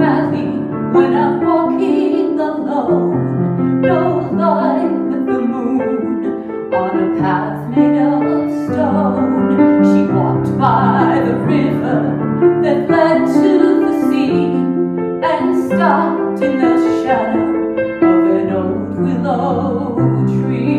when I'm walking alone. No light with the moon on a path made of stone. She walked by the river that led to the sea and stopped in the shadow of an old willow tree.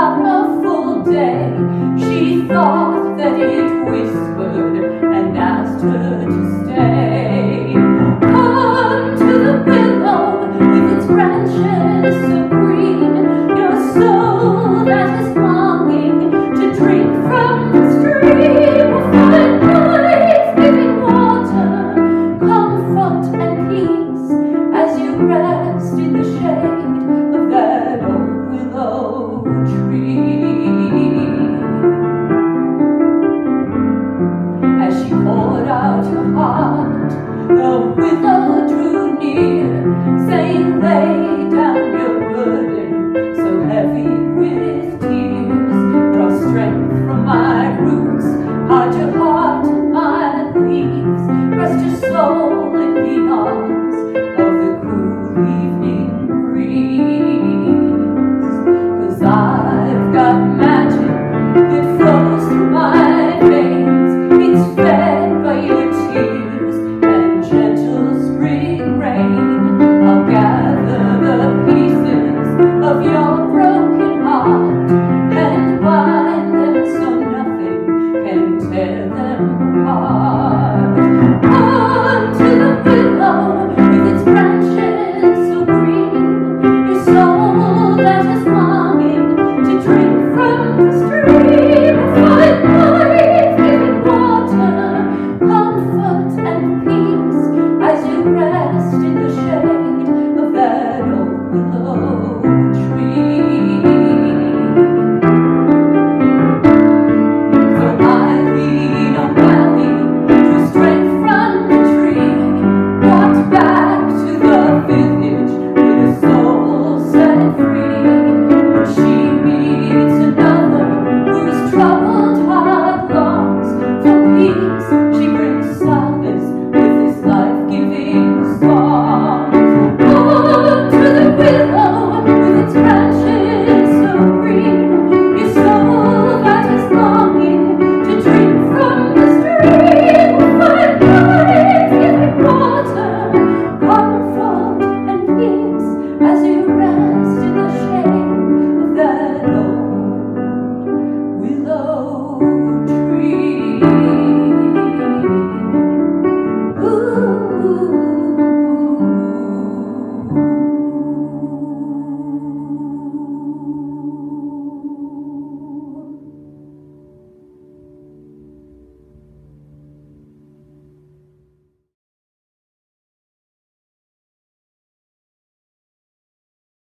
That sorrowful day. She thought that it whispered and asked her to stay. Come to the willow with its branches green, your soul that is. tree